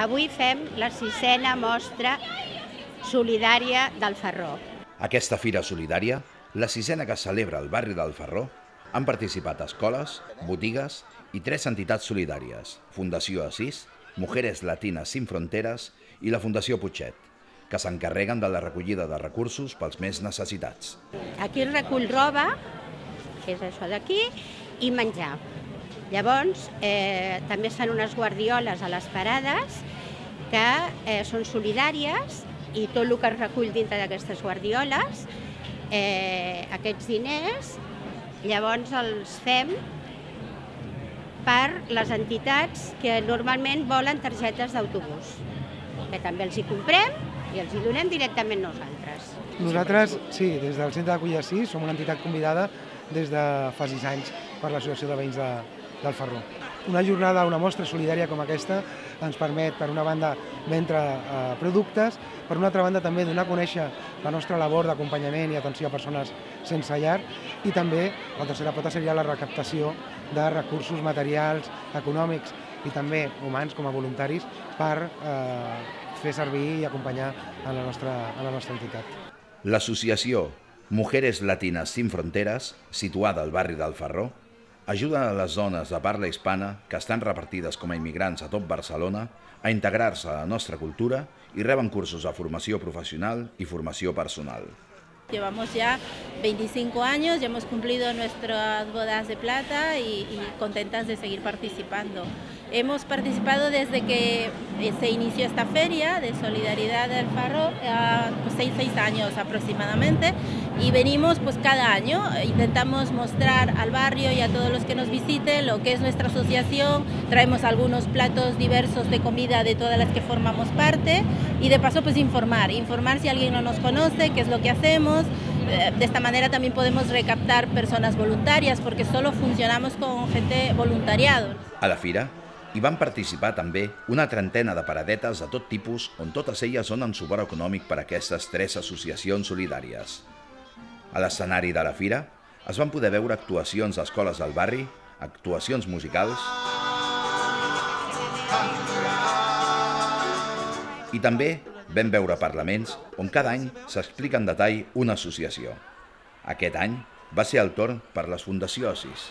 Avui fem la sisena mostra solidària del Ferró. Aquesta fira solidària, la sisena que celebra al barri del Ferró, han participat escoles, botigues i tres entitats solidàries, Fundació Assís, Mujeres Latinas Sin Fronteres i la Fundació Puigset, que s'encarreguen de la recollida de recursos pels més necessitats. Aquí es recull roba, que és això d'aquí, i menjar. Llavors, eh, també es fan unes guardioles a les parades que eh, són solidàries i tot el que es recull dintre d'aquestes guardioles, eh, aquests diners, llavors els fem per les entitats que normalment volen targetes d'autobús, que també els hi comprem i els hi donem directament nosaltres. Nosaltres, sí, des del Centre d'Acollida 6, som una entitat convidada des de fa sis anys per l'Associació de Veïns de, del Ferró. Una jornada, una mostra solidària com aquesta ens permet, per una banda, vendre eh, productes, per una altra banda també donar a conèixer la nostra labor d'acompanyament i atenció a persones sense llar i també la tercera pota seria la recaptació de recursos materials, econòmics i també humans com a voluntaris per eh, fer servir i acompanyar a la nostra, a la nostra entitat. L'associació Mujeres Latinas Sin Fronteres, situada al barri del Ferró, ajuda a les zones de parla hispana que estan repartides com a immigrants a tot Barcelona a integrar-se a la nostra cultura i reben cursos de formació professional i formació personal. Llevamos ya 25 años, ya hemos cumplido nuestras bodas de plata y, contentas de seguir participando. Hemos participado desde que eh, se inició esta feria de solidaridad del Farro, eh, pues seis, seis años aproximadamente, y venimos pues cada año, intentamos mostrar al barrio y a todos los que nos visiten lo que es nuestra asociación, traemos algunos platos diversos de comida de todas las que formamos parte y de paso pues informar, informar si alguien no nos conoce, qué es lo que hacemos, eh, de esta manera también podemos recaptar personas voluntarias porque solo funcionamos con gente voluntariado. A la fira hi van participar també una trentena de paradetes de tot tipus on totes elles donen suport econòmic per a aquestes tres associacions solidàries. A l'escenari de la fira es van poder veure actuacions d'escoles del barri, actuacions musicals i també vam veure parlaments on cada any s'explica en detall una associació. Aquest any va ser el torn per les Fundació Ocis.